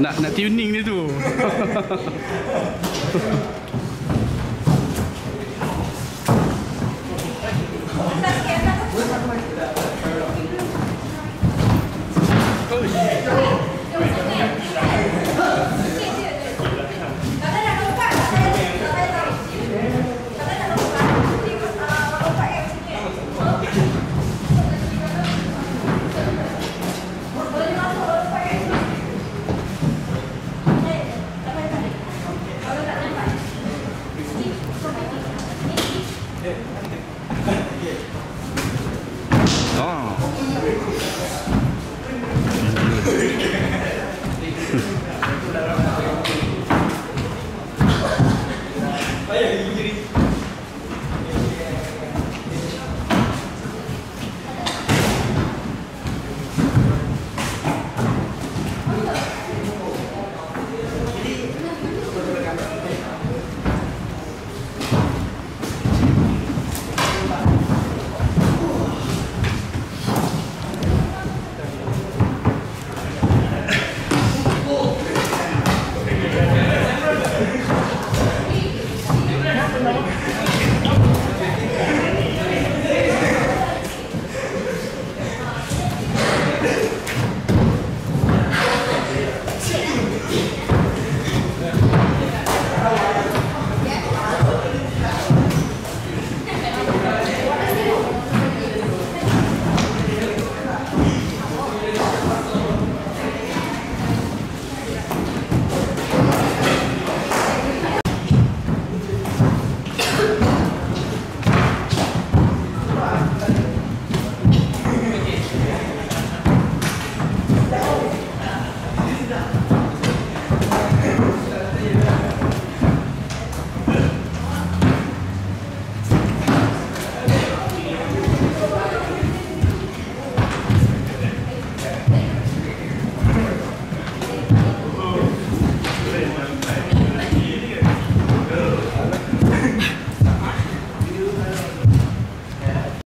nak nak tuning dia tu.